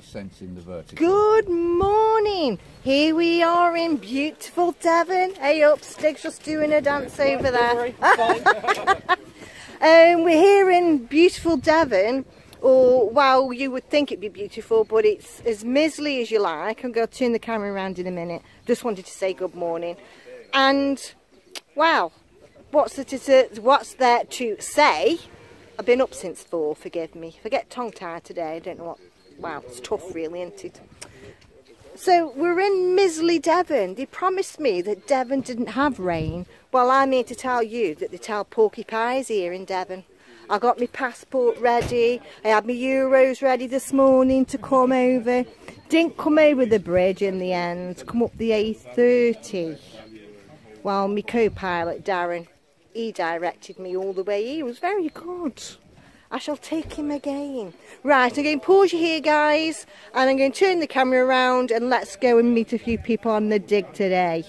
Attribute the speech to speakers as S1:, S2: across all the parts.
S1: sensing the vertical.
S2: Good morning. Here we are in beautiful Devon. Hey up, Stig's just doing a dance over there. um, we're here in beautiful Devon. Or, well, you would think it'd be beautiful, but it's as miserly as you like. I'm going to turn the camera around in a minute. Just wanted to say good morning. And, wow, what's, it, what's there to say? I've been up since four, forgive me. If I get tongue-tied today, I don't know what wow, it's tough really, isn't it? So we're in Misley, Devon. They promised me that Devon didn't have rain. Well, I'm here to tell you that they tell porcupines here in Devon. I got my passport ready. I had my euros ready this morning to come over. Didn't come over the bridge in the end. Come up the A30. Well, my co-pilot Darren, he directed me all the way. He was very good. I shall take him again. Right, I'm going to pause you here, guys, and I'm going to turn the camera around and let's go and meet a few people on the dig today.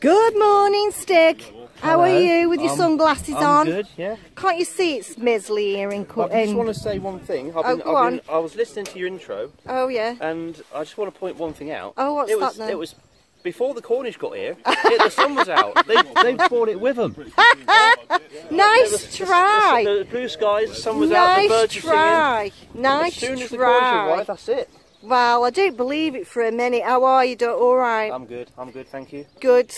S2: Good morning, Stig. How are you with your um, sunglasses
S3: I'm
S2: on?
S3: good, yeah.
S2: Can't you see it's miserly here in...
S3: I just want to say one thing. I've
S2: oh,
S3: been,
S2: go
S3: I've
S2: on.
S3: Been, I was listening to your intro.
S2: Oh, yeah.
S3: And I just want to point one thing out.
S2: Oh, what's
S3: it was,
S2: that then?
S3: It was before the Cornish got here, it, the sun was out. They, they brought it with them.
S2: nice
S3: was,
S2: try.
S3: The, the, blue skies, the sun was
S2: nice
S3: out, the birds
S2: try.
S3: were
S2: Nice
S3: as soon
S2: try.
S3: as the Cornish arrived, that's it.
S2: Well, I don't believe it for a minute. How are you? Doing? All right?
S3: I'm good, I'm good, thank you.
S2: Good.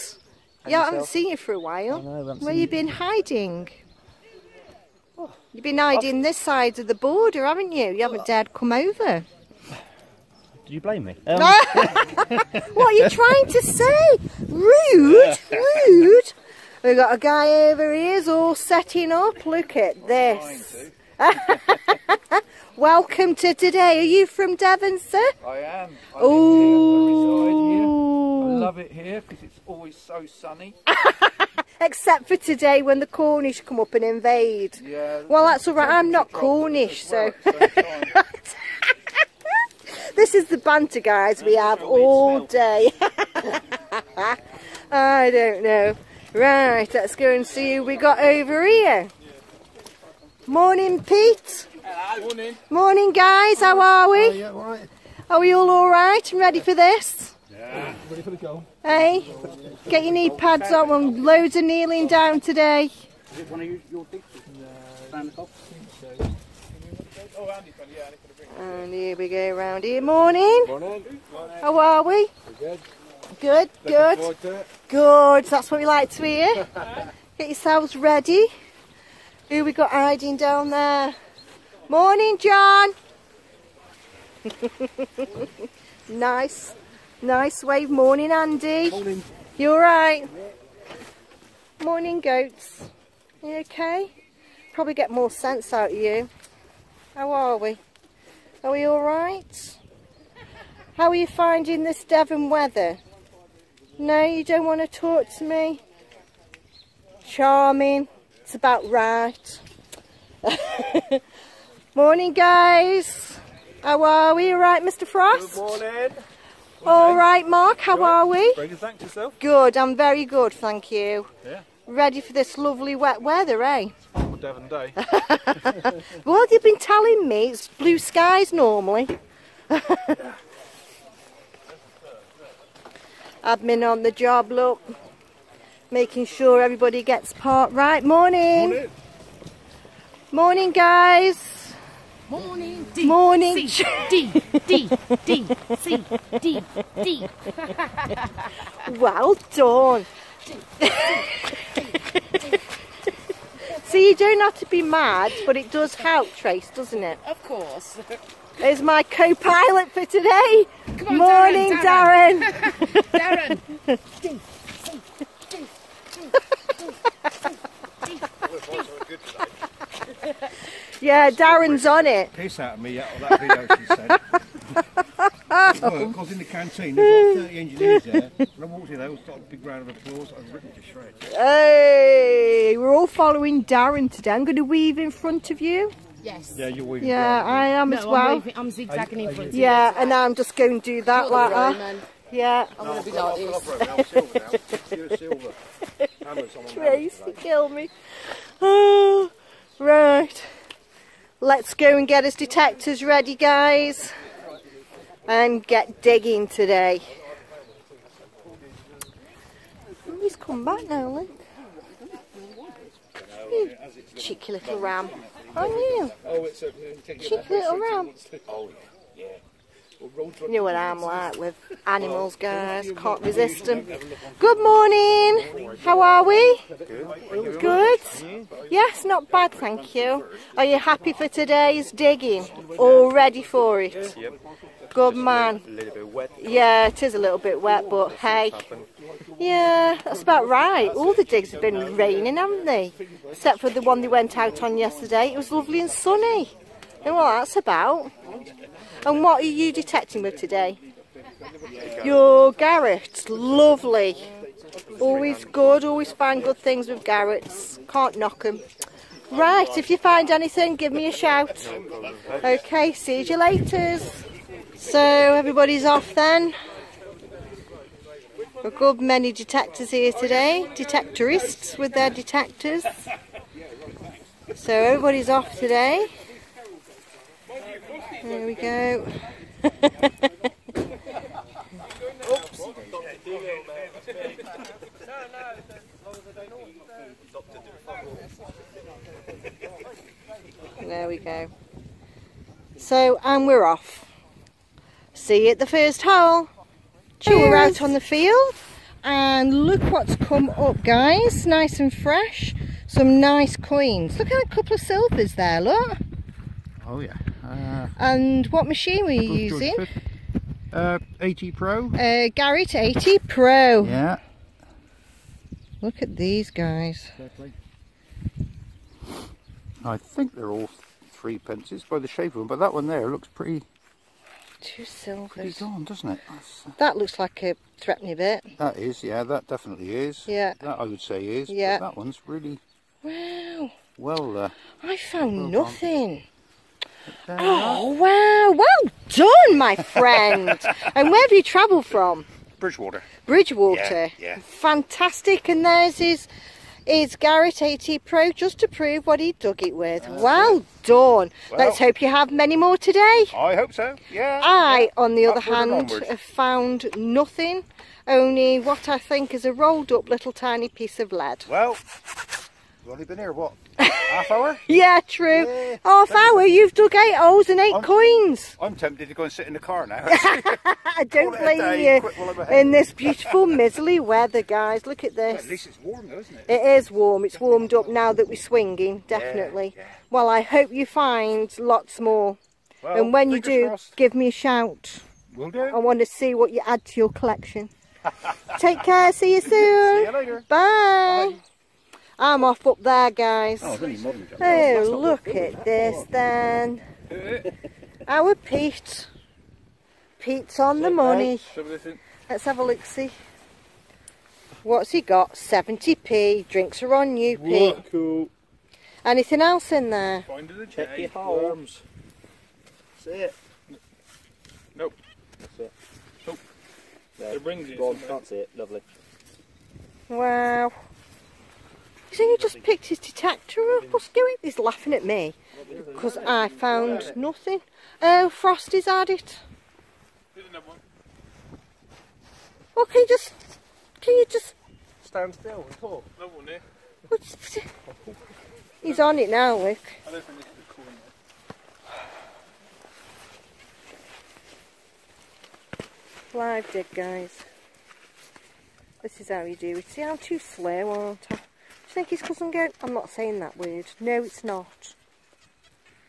S3: And
S2: yeah, I haven't seen you for a while.
S3: Know,
S2: Where you been hiding? Oh. You've been hiding I've... this side of the border, haven't you? You haven't uh. dared come over.
S3: Did you blame me? Um...
S2: what are you trying to say? Rude, rude. We've got a guy over here who's all setting up. Look at this. Welcome to today. Are you from Devon, sir?
S1: I am.
S2: Oh.
S1: I love it here because it's always so sunny.
S2: Except for today when the Cornish come up and invade.
S1: Yeah.
S2: Well, that's all right. I'm not Cornish, so. This is the banter, guys, we have all day. I don't know. Right, let's go and see who we got over here. Morning, Pete.
S1: Morning.
S2: Morning, guys. How are we?
S4: Oh, yeah, all right.
S2: Are we all all right and ready for this?
S4: Yeah. Ready for the goal?
S2: Hey, get your knee pads on. We're loads of kneeling down today.
S3: Is it one of your pictures? No.
S1: Oh, Andy, yeah,
S2: And here we go round here. Morning.
S4: Morning.
S2: How are we?
S4: Good.
S2: Good, good. Good, that's what we like to hear. Get yourselves ready. Who we got hiding down there? Morning, John. nice, nice wave. Morning, Andy.
S4: Morning.
S2: You alright? Morning, goats. You okay? Probably get more sense out of you. How are we? Are we alright? How are you finding this Devon weather? No, you don't want to talk to me? Charming. It's about right. Morning, guys. How are we? All right, Mr. Frost?
S4: Good morning.
S2: All right, Mark. How are we?
S4: Very good, thanks yourself.
S2: Good. I'm very good, thank you.
S4: Yeah.
S2: Ready for this lovely wet weather, eh?
S4: Good Devon day.
S2: Well, you've been telling me it's blue skies normally. Admin on the job, look. Making sure everybody gets part right. Morning.
S4: Morning.
S2: Morning, guys.
S5: Morning. D,
S2: Morning.
S5: C, D, D, D, C, D, D.
S2: Well done. See, you don't have to be mad, but it does help, Trace, doesn't it?
S5: Of course.
S2: There's my co-pilot for today.
S5: Come on,
S2: Morning,
S5: Darren.
S2: Darren.
S5: Darren.
S2: Yeah, Darren's on it.
S4: Piss out of me out of that video she said. Oh. Well, I was in the canteen, there's like 30 engineers there. When I walked in there, was got a big round of applause. I was written to shreds.
S2: Hey, we're all following Darren today. I'm going to weave in front of you.
S5: Yes.
S4: Yeah, you're weaving.
S2: Yeah, I am as well.
S5: I'm, waving, I'm zigzagging in front of you.
S2: Yeah, and I'm just going to do that like that.
S5: Roman.
S2: Yeah.
S5: I'm going to be like this.
S4: Silver now. You're silver. Hammers on my
S2: Tracy, kill me. Oh, right. Let's go and get his detectors ready, guys. And get digging today. Oh, he's come back now, look. You cheeky little ram. Aren't you?
S1: Oh, it's a uh,
S2: Cheeky little ram.
S1: Oh, yeah.
S2: You know what I'm like with animals, guys. Can't resist them. Good morning. How are we? Good. Yes, not bad, thank you. Are you happy for today's digging? All ready for it? Good man.
S3: A little bit wet.
S2: Yeah, it is a little bit wet, but hey. Yeah, that's about right. All the digs have been raining, haven't they? Except for the one they went out on yesterday. It was lovely and sunny. Oh, and what that's about. And what are you detecting with today? Your Garrett. Lovely. Always good, always find good things with Garrett's. Can't knock them. Right, if you find anything, give me a shout. Okay, see you later. So everybody's off then. A good many detectors here today, detectorists with their detectors. So everybody's off today. There we go. there we go. So, and we're off. See you at the first hole. So we're out on the field and look what's come up guys, nice and fresh. Some nice coins. Look at a couple of silvers there, look.
S4: Oh yeah. Uh,
S2: And what machine were you using?
S4: Uh, AT Pro.
S2: Uh, Garrett AT Pro.
S4: Yeah.
S2: Look at these guys.
S4: I think they're all three pences by the shape of them, but that one there looks pretty
S2: Two silvers.
S4: pretty gone, doesn't it? That's, uh,
S2: That looks like a threepenny bit.
S4: that is, yeah, that definitely is.
S2: Yeah.
S4: That I would say is.
S2: Yeah.
S4: That one's really
S2: Wow.
S4: well. Uh,
S2: I found
S4: Well
S2: nothing.
S4: are.
S2: Oh wow. Well done, my friend. and where have you travelled from?
S4: Bridgwater.
S2: Bridgwater.
S4: Yeah, yeah.
S2: Fantastic. And there's his, his Garrett AT Pro just to prove what he dug it with. well done. Let's hope you have many more today.
S4: I hope so. Yeah.
S2: I, on the other
S4: Upward
S2: hand, have found nothing. Only what I think is a rolled up little tiny piece of lead.
S4: Well, we've only been here what half hour.
S2: Yeah, true.
S4: Yeah.
S2: Half hour, you've dug eight holes and 8
S4: I'm-
S2: coins.
S4: I'm tempted to go and sit in the car now.
S2: I don't blame you.
S4: quit while I'm ahead.
S2: In this beautiful miserly weather, guys. Look at this.
S4: At least it's warm though, isn't it?
S2: It is warm. It's warmed up now that we're swinging, definitely.
S4: yeah.
S2: Well, I hope you find lots more.
S4: Well,
S2: and when you do,
S4: crossed.
S2: give me a shout.
S4: We'll do.
S2: I want to see what you add to your collection. Take care. See you soon.
S4: See you later.
S2: Bye. I'm off up there, guys.
S4: Oh, it's modern.
S2: Oh, look at this then. Our Pete. Pete's on the money.
S1: Shove this in.
S2: Let's have a look see. What's he got? 70p. Drinks are on you, Pete.
S3: Cool.
S2: Anything else in there?
S1: Find it
S3: Check your hole.
S1: Worms.
S3: See it.
S1: Nope.
S3: That's it.
S1: Nope.
S3: No.
S1: It brings you.
S3: Go on,
S1: somewhere.
S3: can't see it. Lovely.
S2: Wow. He's only just picked his detector up. What's going He's laughing at me. Because I found nothing. Oh, Frosty's had it.
S1: Here's.
S2: Well, can you just... Can you just...
S3: Stand still and talk.
S1: Another one here.
S2: He's on it now, look.
S1: I don't think this is cool one.
S2: Live dig, guys. This is how you do it. See, I'm too slow, aren't I? Do you think it's because I'm. I'm not saying that word. No, it's not.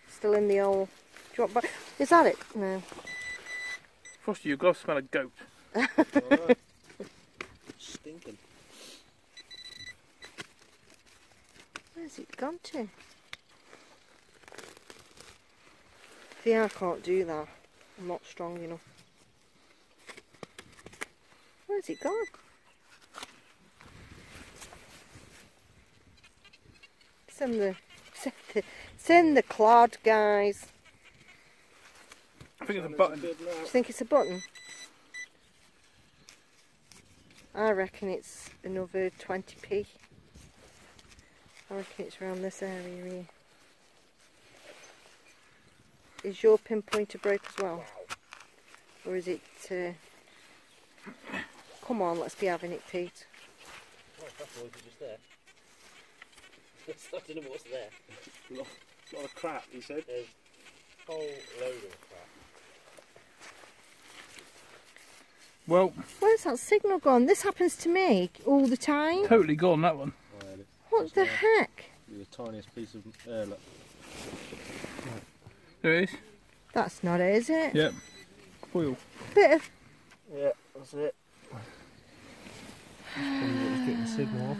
S2: Still in the hole. Do you want... bu- Is that it? No.
S1: Frosty, you've got to smell a goat.
S3: Stinking.
S2: Where's it gone to? See, I can't do that. I'm not strong enough. Where's it gone? It's in the, it's in the, it's in the clod, guys.
S1: I think it's a button.
S2: Do you think it's a button? I reckon it's another 20p. I reckon it's around this area here. Is your pinpointer broke as well? Or is it... Uh... Come on, let's be having it, Pete.
S3: That's all just there. I don't know what's there.
S1: A lot of crap, he said.
S3: There's a whole load of crap.
S1: Well,
S2: Where's that signal gone? This happens to me all the time.
S1: totally gone, that one.
S2: What the heck?
S6: The tiniest piece of air. Look.
S1: There it is.
S2: That's not it, is it?
S1: Yep. Foil.
S2: Bit of
S3: Yeah, that's it.
S6: getting the signal off.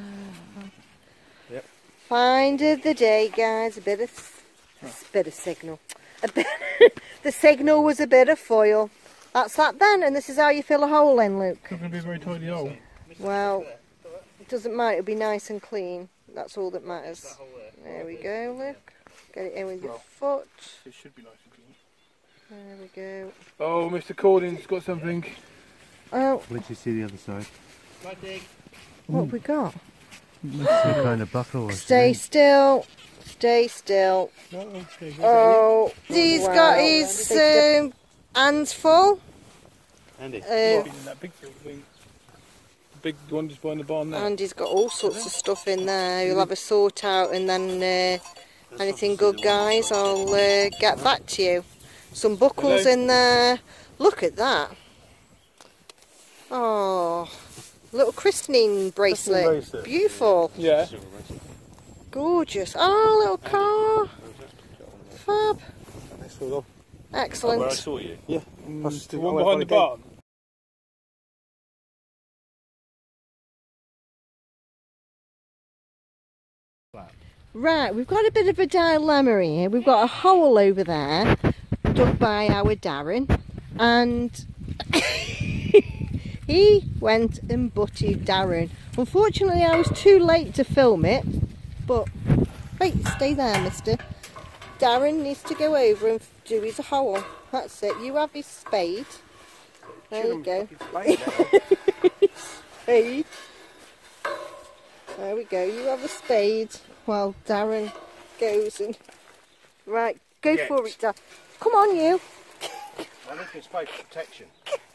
S2: Find of the day, guys. A bit of, a bit of signal. A bit. the signal was a bit of foil. That's that then, and this is how you fill a hole in, Luke.
S1: It's Not going to be a very tidy hole.
S2: Well, it doesn't matter. It'll be nice and clean. That's all that matters. There we go, Luke. Get it in with your foot.
S1: It should be nice and clean.
S2: There we go.
S1: Oh, Mr. Cording's got something.
S2: Oh,
S6: Wait till you see the other side.
S2: what have we got?
S6: Some kind of buckle or
S2: Stay still. Stay still. Oh, he's got his um, hands full.
S3: Andy.
S2: Uh,
S1: He's in that big. Big one just behind the barn there.
S2: and he's got all sorts of stuff in there. He'll have a sort out, and then uh, anything good, guys, I'll uh, get back to you. Some buckles
S1: Hello.
S2: in there. Look at that. Oh, little christening bracelet.
S6: bracelet.
S2: Beautiful,
S1: Yeah.
S2: gorgeous. Oh, little car. Fab.
S6: Where I
S2: Excellent.
S6: saw you.
S1: Mm, the one behind the barn.
S2: Right, we've got a bit of a dilemma here. We've got a hole over there dug by our Darren, and he went and butted Darren. Unfortunately, I was too late to film it, but wait, stay there, mister. Darren needs to go over and do his hole. That's it. You have his spade. There you go. Eh? Spade. There we go. You have a spade while Darren goes and right. Go
S4: Get.
S2: for it, Darren. Come on, you.
S4: I'm looking for protection.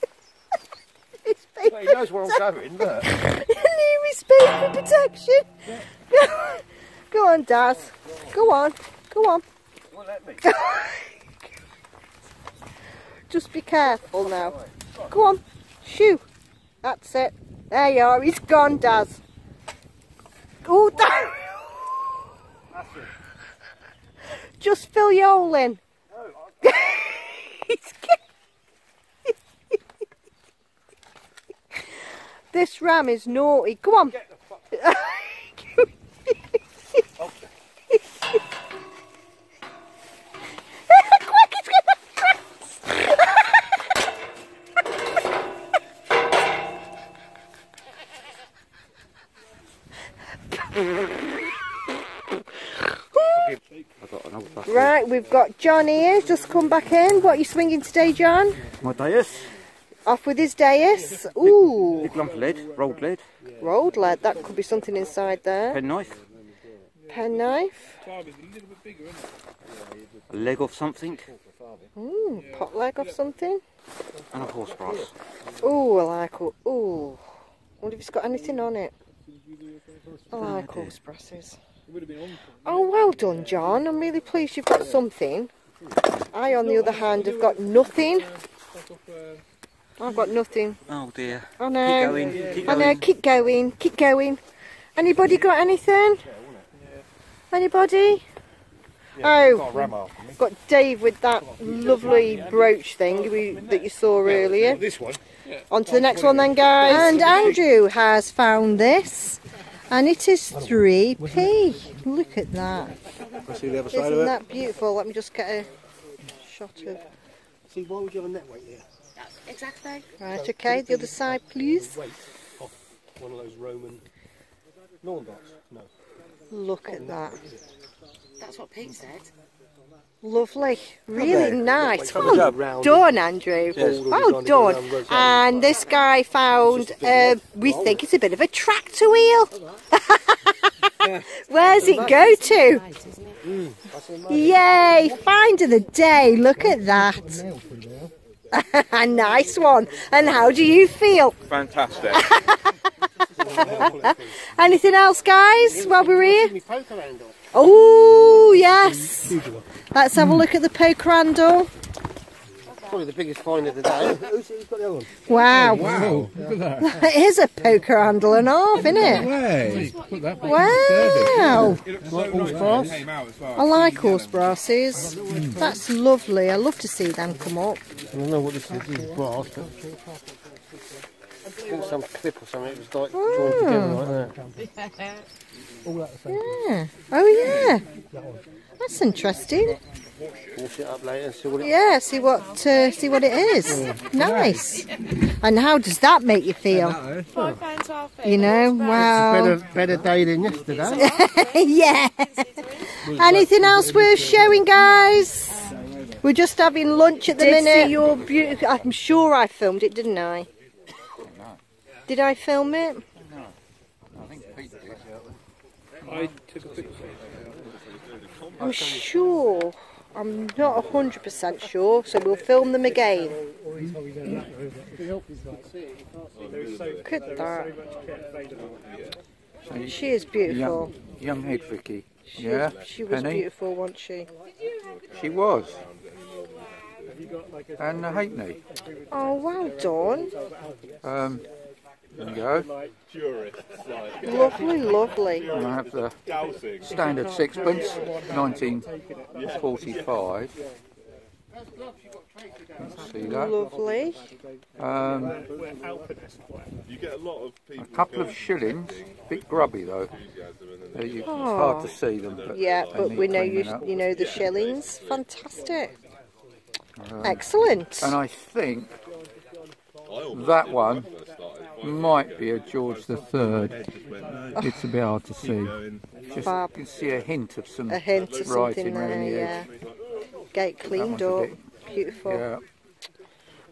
S2: His spade.
S4: Well, he knows where I'm going, look.
S2: Leave his spade for protection. Go, go on, Daz. Go on. Go on.
S4: Won't let me.
S2: Just be careful now. Go on. Shoo. That's it. There you are. He's gone, Daz. Oh, Darren. Just fill your hole in. He's this ram is naughty. Come on. Quick, it's gonna
S3: I've got another bucket.
S2: Right, we've got John here, just come back in. What are you swinging today, John?
S3: My Deus.
S2: Off with his Deus. Ooh,
S3: Big lump of lead, rolled lead,
S2: rolled lead. That could be something inside there.
S3: pen knife,
S2: Pen knife.
S1: A little bit bigger, isn't it?
S3: a leg of something,
S2: Ooh, pot leg of something.
S3: and a horse brass.
S2: Ooh, I like it. Ooh. wonder if it's got anything on it. I like horse brasses.
S1: It would have been on.
S2: Oh, well done, John. I'm really pleased you've got something. I, on the other hand, have got nothing.
S1: Back off,
S2: I've got nothing.
S3: Oh dear.
S2: I
S3: Keep
S2: know.
S3: going, keep
S2: I know.
S3: going.
S2: Keep going. Keep going. Anybody got anything? Anybody? Oh,
S4: Got a ram after me.
S2: got Dave with that lovely brooch thing we, that you saw earlier.
S4: This one.
S2: On to the next one then, guys. And Andrew has found this. And it is 3p. Look at that.
S6: I see the other side
S2: Isn't that beautiful? Let me just get a shot of...
S6: See, why would you have a net weight here?
S5: Exactly.
S2: Right, okay, the other side, please.
S6: Weight off one of those Roman lawn dots. No.
S2: Look at that.
S5: That's what Pete said.
S2: Lovely. Really nice.
S6: Come
S2: Well
S6: on,
S2: done, Andrew.
S6: Yes.
S2: Well done. And this guy found, uh, we think it's a bit of a tractor wheel. Where's it go to?
S5: Right, isn't it?
S2: Yay, find of the day. Look at that. A nice one. And how do you feel?
S1: Fantastic.
S2: Anything else, guys, while we're here? Oh, yes. Let's have a look at the poker handle.
S3: Probably the biggest find of the day. Who's, who's got the other one?
S2: Wow.
S4: Oh, wow, look at that.
S2: It is a poker handle and a half, isn't it?
S4: Way. Put that back
S2: Wow.
S1: It looks so nice when it came out as well.
S2: I like horse brasses. That's lovely. I love to see them come up.
S3: I don't know what this is. This is brass, but... I think some clip or something. It was like joined together like that.
S2: Yeah. Oh, yeah. That's interesting.
S3: Wash it up later and see what it
S2: Yeah, see what uh, see what it is. Nice. And how does that make you feel? You know, wow.
S3: Better, better day than yesterday.
S2: yeah. Anything else worth showing, guys? We're just having lunch at the
S5: Did
S2: minute.
S5: see
S2: your beautiful. I'm sure I filmed it, didn't I? Did I film it?
S1: I took a picture.
S2: I'm sure. I'm not hundred percent sure, so we'll film them again. Look at that. She is beautiful.
S7: Young head Vicky.
S2: She,
S7: yeah,
S2: she was
S7: Penny.
S2: beautiful, wasn't she?
S7: She was. And halfpenny.
S2: Oh, well done.
S7: Um, there you go.
S2: Lovely, lovely.
S7: And I have the standard sixpence, 1945. See that?
S2: Lovely.
S7: Um,
S8: You get a lot
S7: a couple of shillings, a bit grubby though. Uh, you- It's hard to see them. But
S2: Yeah, but we know you
S7: up.
S2: you know the shillings. Fantastic. Excellent.
S7: And I think that one might be a George the Third. It's a bit hard to see. Just
S2: Fab.
S7: you can see a hint of some
S2: A hint of
S7: writing
S2: something
S7: around
S2: there,
S7: the
S2: yeah.
S7: edge.
S2: Gate cleaned
S7: one's a
S2: up. Beautiful.
S7: Yeah.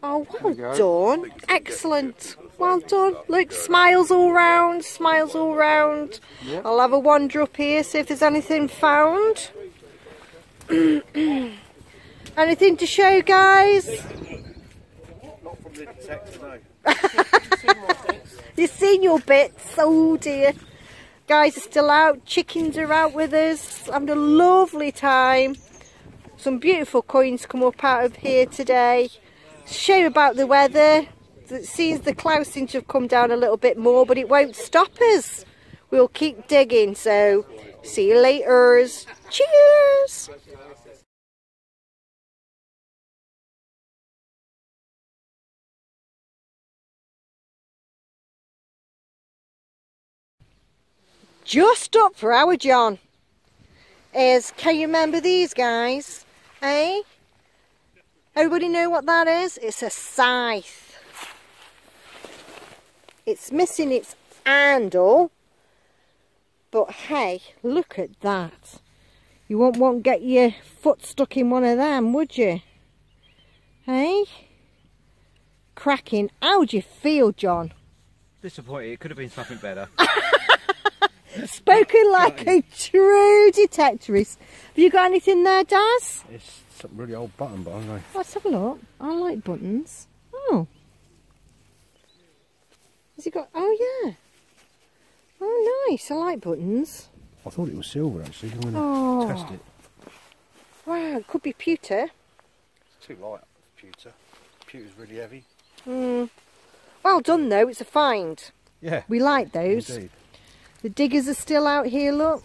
S2: Oh,
S7: you
S2: well
S7: go.
S2: done. Excellent. Well done. Look, smiles all round, smiles all round. I'll have a wander up here, see if there's anything found. anything to show, guys?
S4: Not from the detector, no.
S2: You've seen your bits. Oh dear. Guys are still out. Chickens are out with us. Having a lovely time. Some beautiful coins come up out of here today. Shame about the weather. It seems the clouds seem to have come down a little bit more, but it won't stop us. We'll keep digging. So, see you later. Cheers. Just up for our John is, can you remember these guys? Eh? Everybody know what that is? It's a scythe. It's missing its handle. But hey, look at that. You won't want to get your foot stuck in one of them, would you? Hey? Cracking. How do you feel, John?
S9: Disappointed. It could have been something better.
S2: Spoken like a true detectorist. Have you got anything there, Daz?
S4: It's some really old button, but I don't know.
S2: Let's have a look. I like buttons. Oh. Has he got... Oh, yeah. Oh, nice. I like buttons.
S4: I thought it was silver actually. I'm going to
S2: Oh.
S4: test it.
S2: Wow, it could be pewter.
S4: It's too light, pewter. Pewter's really heavy.
S2: Mm. Well done, though. It's a find.
S4: Yeah.
S2: We like those.
S4: Indeed.
S2: The diggers are still out here, look.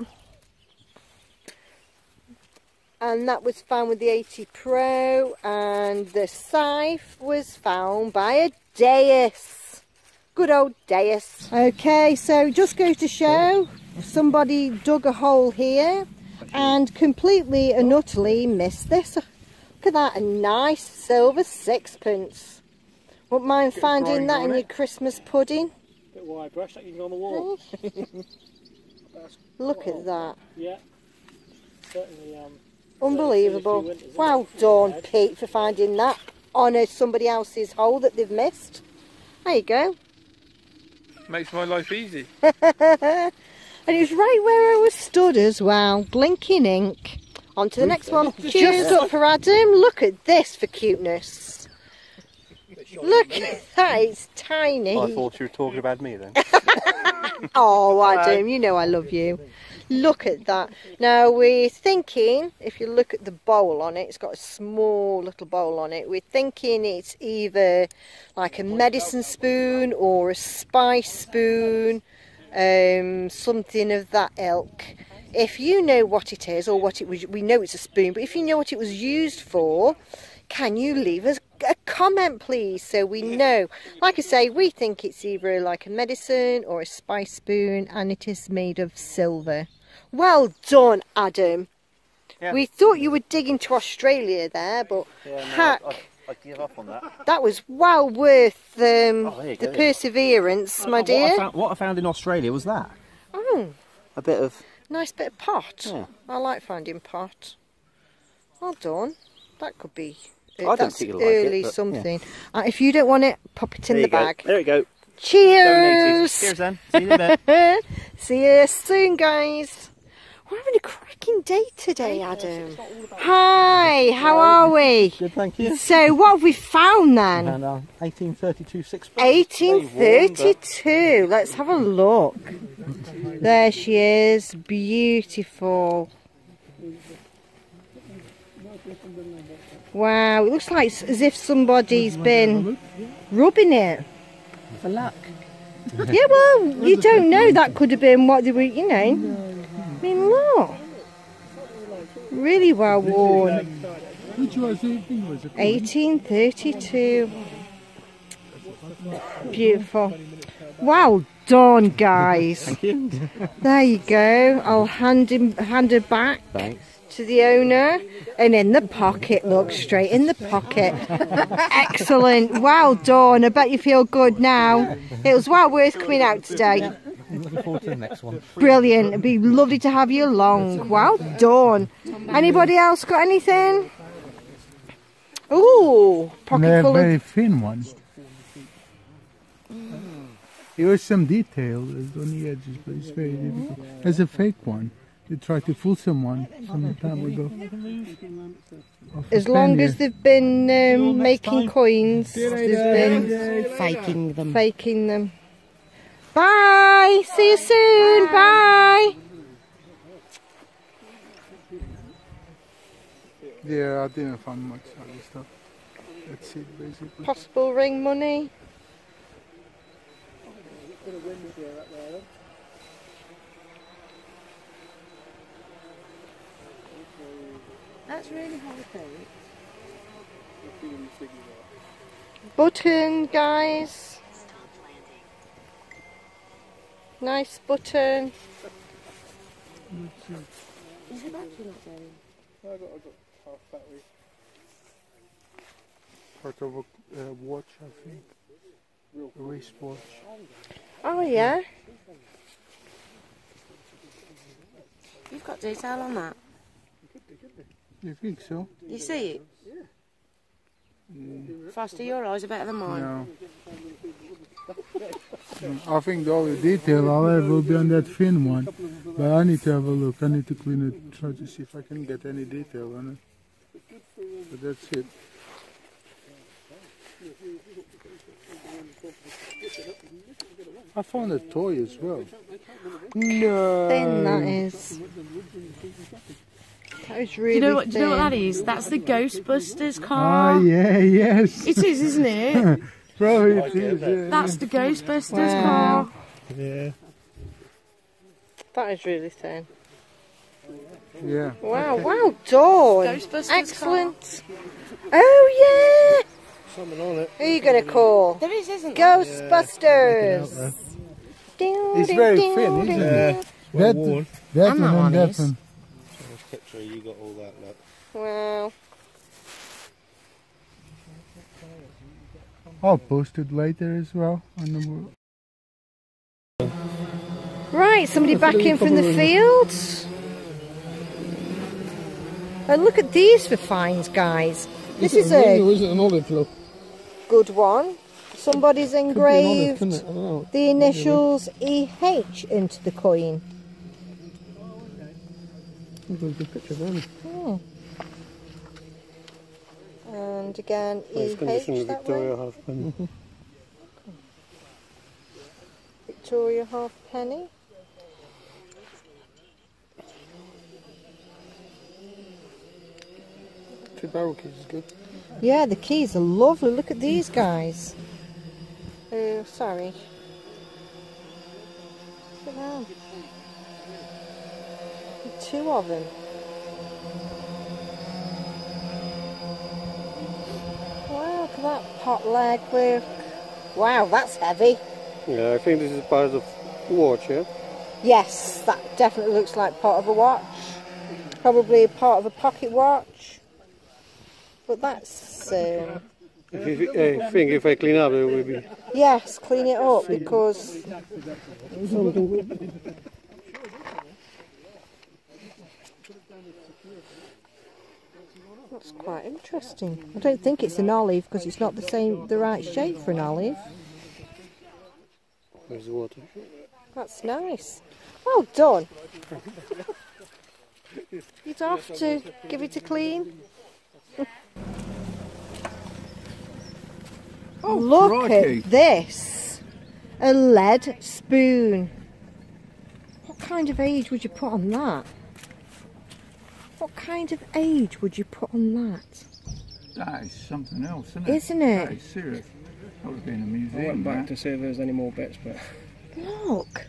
S2: And that was found with the AT Pro. And the scythe was found by a Deus. Good old Deus. Okay, so just goes to show somebody dug a hole here and completely and utterly missed this. Look at that, a nice silver sixpence. Wouldn't mind finding that in your Christmas pudding.
S6: Bit wide brush that you can go on the wall.
S2: Look at that.
S6: Yeah. Certainly. Um,
S2: Unbelievable.
S6: Certainly a few winters,
S2: Well done, Pete, for finding that on a, somebody else's hole that they've missed. There you go.
S1: Makes my life easy.
S2: and it was right where I was stood as well. Blinking ink. On to the next one. Just up for Adam. Look at this for cuteness. Look at that, it's tiny.
S6: I thought you were talking about me then.
S2: Oh, Adam, you know I love you. Look at that. Now we're thinking, if you look at the bowl on it, it's got a small little bowl on it. We're thinking it's either like a medicine spoon or a spice spoon, um, something of that ilk. If you know what it is or what it was, we know it's a spoon, but if you know what it was used for, can you leave us a comment please so we know like i say we think it's either like a medicine or a spice spoon and it is made of silver well done adam
S9: Yeah.
S2: we thought you were digging to australia there but heck
S9: I, I give up on that.
S2: that was well worth um,
S9: Oh,
S2: the
S9: go.
S2: perseverance my
S9: What I,
S2: dear
S9: found, what I found in Australia was that.
S2: oh
S9: A bit of.
S2: nice bit of pot
S9: Yeah.
S2: i like finding pot well done that could be
S9: I don't
S2: that's
S9: particularly like it,
S2: early
S9: but, yeah.
S2: something uh, if you don't want it pop it in
S9: there
S2: the
S9: you go.
S2: bag
S9: There we go.
S2: Cheers!
S9: Donated. Cheers then. See you in a bit.
S2: See you soon, guys. We're having a cracking day today, Adam. Hi, how are we?
S9: Good, thank you.
S2: So, what have we found then?
S9: And uh, 1832 six.
S2: 1832. Let's have a look. There she is. Beautiful. Wow, it looks like s- as if somebody's been rubbing it.
S9: For luck.
S2: Yeah, well, you don't know. That could have been what they were, you know. I mean, look. Really well worn.
S1: Um, which was the thing was it?
S2: 1832. Beautiful. Well done, guys.
S9: Thank you.
S2: There you go. I'll hand him hand her back
S9: Thanks.
S2: To the owner. And in the pocket, look straight in the pocket. Excellent. Well done. I bet you feel good now. It was well worth coming out today.
S9: Looking forward to the next one.
S2: Brilliant. It'd be lovely to have you along. Well done. Anybody else got anything? Ooh, pocket
S1: They're
S2: full
S1: very
S2: of.
S1: thin one. There was some detail on the edges, but it's very difficult. There's a fake one. They tried to fool someone some time ago.
S2: As long as they've been um, making coins, they've been
S5: Faking them.
S2: faking them. Bye. See you soon. Bye.
S1: Yeah, I didn't find much other stuff. That's it, basically.
S2: Possible ring money.
S5: That's really hard to
S2: Button, guys. Nice button.
S1: Part of a uh, watch, I think. A wristwatch.
S2: Oh yeah.
S5: You've got detail on that.
S1: You think so?
S5: You see it? Frosty, your eyes are better than mine.
S1: No. Mm, I think all the only detail I'll have will be on that thin one. But I need to have a look. I need to clean it, try to see if I can get any detail on it. But that's it. I found a toy as well.
S2: No. Thin that is. That is really
S5: Do you know what? Do you know what that is? That's the Ghostbusters
S1: Ah,
S5: car.
S1: yeah, yes.
S5: It is, isn't it?
S1: Probably it is. Yeah.
S5: That's the Ghostbusters
S2: Wow.
S5: car.
S1: yeah.
S2: That is really thin.
S1: Yeah.
S2: Wow, Wow! done.
S5: Ghostbusters
S2: Excellent. Oh yeah.
S4: Something on it.
S2: Who are you gonna call?
S5: There is, isn't there?
S2: Ghostbusters. Ding,
S1: It's very
S2: ding,
S1: thin, isn't
S2: ding.
S1: it? That,
S4: worn.
S1: that
S5: And that
S1: one
S5: one
S1: and that
S5: is.
S1: one.
S4: Picture, you got all that. Look.
S2: Wow.
S1: I'll post it later as well. On the,
S2: Right, somebody back in from the fields. And look at these for finds, guys. This is a
S1: is it an olive look?
S2: good one. Somebody's engraved
S1: couldn't it? I don't know.
S2: the initials EH into the coin.
S1: There's a picture there.
S2: And And again,
S3: Nice condition
S2: EH
S3: of
S2: that
S3: Victoria
S2: way.
S3: Halfpenny.
S2: Victoria Halfpenny.
S3: Two barrel keys is good.
S2: Yeah, the keys are lovely. Look at these guys. Oh, sorry. Look at them. Two of them. Wow, look at that pot leg work. Wow, that's heavy.
S3: Yeah, I think this is part of a watch, yeah?
S2: Yes, that definitely looks like part of a watch. Probably a part of a pocket watch. But that's, um,
S3: If I think if I clean up, it will be
S2: yes, clean it up because
S3: something good.
S2: That's quite interesting. I don't think it's an olive because it's not the same, the right shape for an olive.
S3: Where's the water?
S2: That's nice. Well done. You'd have to give it a clean.
S7: Oh,
S2: Look
S7: crikey.
S2: at this. A lead spoon. What kind of age would you put on that? What kind of age would you put on that?
S7: That is something else, isn't it?
S2: Isn't it?
S7: That is serious. That would be in a
S3: I
S7: museum.
S3: I went back
S7: that.
S3: to see if there was any more bits, but
S2: Look.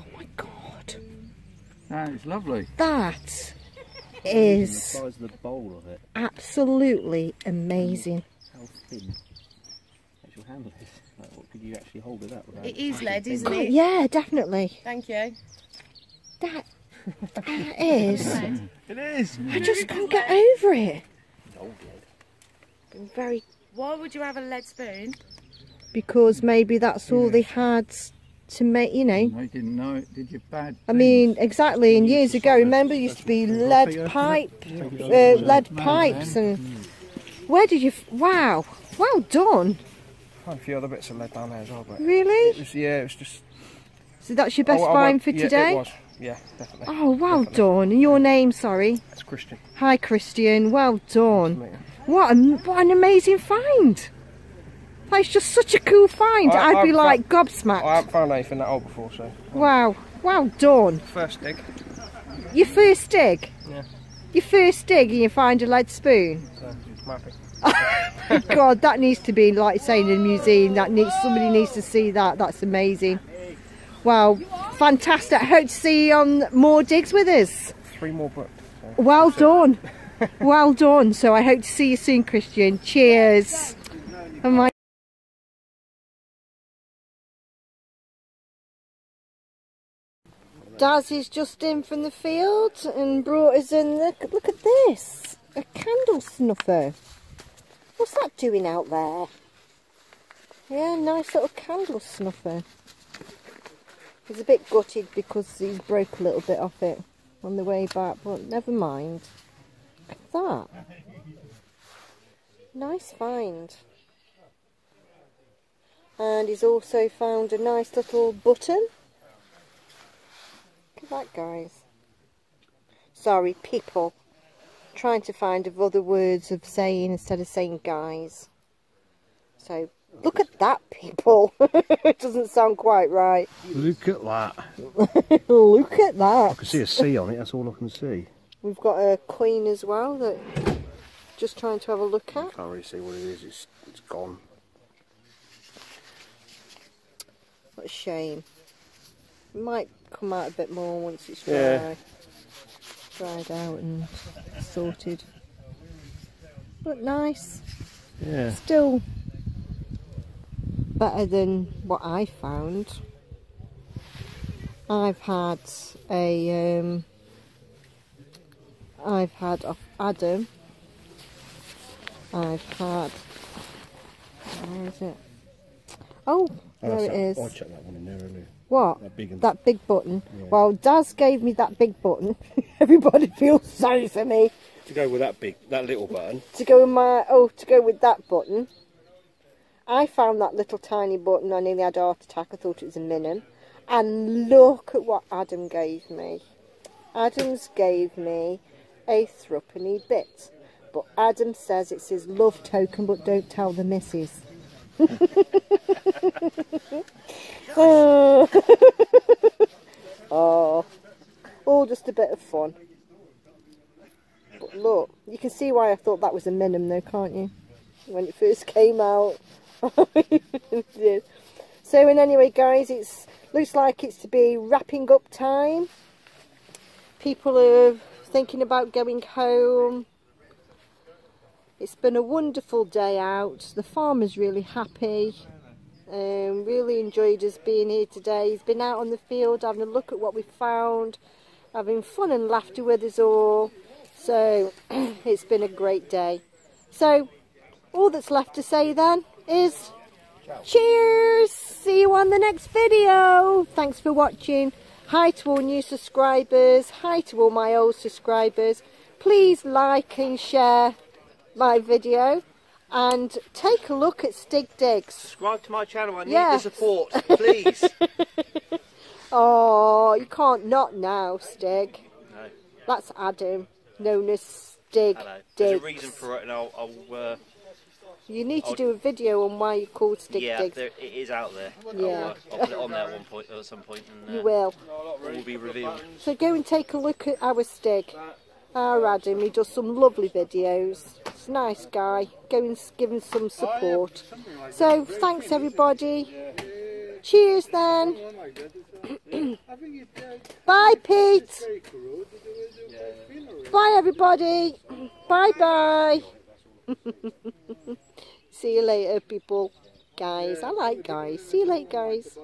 S2: Oh my god.
S7: That is lovely.
S2: That is...
S9: The size of the bowl of it,
S2: absolutely amazing.
S9: how thin actual handle is. Like, what could you actually hold it up?
S5: It is lead, isn't
S2: Oh,
S5: it?
S2: yeah, definitely.
S5: Thank you.
S2: That, that is.
S7: It is.
S2: I just can't get over it. I'm very
S5: Why would you have a lead spoon?
S2: because maybe that's all they had to make. You know.
S7: They didn't know it, did you? Bad.
S2: I mean, exactly. And years ago, remember, used to be lead pipe, uh, lead pipes, and where did you? Wow, well done.
S3: a few other bits of lead down there as well. But
S2: Really?
S3: it was, yeah, it was just.
S2: So that's your best
S3: I- I
S2: find
S3: went-
S2: for
S3: yeah,
S2: today.
S3: It was. Yeah, definitely.
S2: Oh, well done. And your name? Sorry.
S3: It's Christian.
S2: Hi, Christian. Well done. What, a, what an amazing find. That's just such a cool find.
S3: I-
S2: I'd be like
S3: I
S2: gobsmacked.
S3: haven't found anything that old before, so
S2: Wow. Well done.
S3: first dig.
S2: Your first dig?
S3: Yeah.
S2: Your first dig and you find a lead spoon?
S3: So
S2: God, that needs to be, like saying in a museum, that needs somebody needs to see that. That's amazing. Wow. Fantastic. I hope to see you on more digs with us.
S3: Three more booked. So.
S2: Well done. well done. So I hope to see you soon, Christian. Cheers. And my Daz is just in from the field and brought us in. Look, look at this. A candle snuffer. What's that doing out there? Yeah, nice little candle snuffer. He's a bit gutted because he's broke a little bit off it on the way back, but never mind. Look at that. Nice find. And he's also found a nice little button. Look at that, guys. Sorry, people. Trying to find other words of saying instead of saying guys. So, look at that, people. it doesn't sound quite right.
S4: Look at that.
S2: look at that.
S4: I can see a C on it, that's all I can see.
S2: We've got a queen as well that just trying to have a look at.
S4: Can't really see what it is, it's, it's gone.
S2: What a shame. It might come out a bit more once it's dry.
S3: Yeah.
S2: Dried out and sorted. But nice.
S3: Yeah.
S2: Still better than what I found. I've had a um, I've had off Adam. I've had where is it? Oh, there it is.
S4: I checked that one in there earlier.
S2: What?
S4: That big.
S2: That big button. Well, Daz gave me that big button. Everybody feels sorry for me
S4: To go with that big, that little button.
S2: to go with my oh to go with that button. I found that little tiny button. I nearly had a heart attack. I thought it was a minim. And look at what Adam gave me. Adams gave me a threepenny bit. But Adam says it's his love token, but don't tell the missus. oh. oh, all just a bit of fun. But look, you can see why I thought that was a minimum though, can't you? When it first came out. so in anyway guys, it's looks like it's to be wrapping up time. People are thinking about going home. It's been a wonderful day out. The farmer's really happy. Um, really enjoyed us being here today. He's been out on the field having a look at what we found, having fun and laughter with us all. So it's been a great day. So all that's left to say then is cheers. See you on the next video. Thanks for watching. Hi to all new subscribers. Hi to all my old subscribers. Please like and share my video and take a look at Stig Digs.
S3: Subscribe to my channel. I need
S2: Yes.
S3: the support, please.
S2: Oh, you can't not now, Stig.
S3: no.
S2: That's Adam, known as Stig
S3: Hello. There's a reason for it, and I'll. I'll uh,
S2: You need to
S3: I'll-
S2: do a video on why you called Stig
S3: yeah,
S2: Digs.
S3: there, it is out there.
S2: Yeah.
S3: I'll, uh, I'll put it on there at one point, at some point, and
S2: You
S3: uh,
S2: will.
S3: it will be revealed.
S2: So go and take a look at our Stig. Our Adam, he does some lovely videos. He's a nice guy. Go and give him some support. So thanks everybody. Cheers then. Bye Pete. Bye everybody. Bye bye. See you later, people. Guys, I like guys. See you later, guys.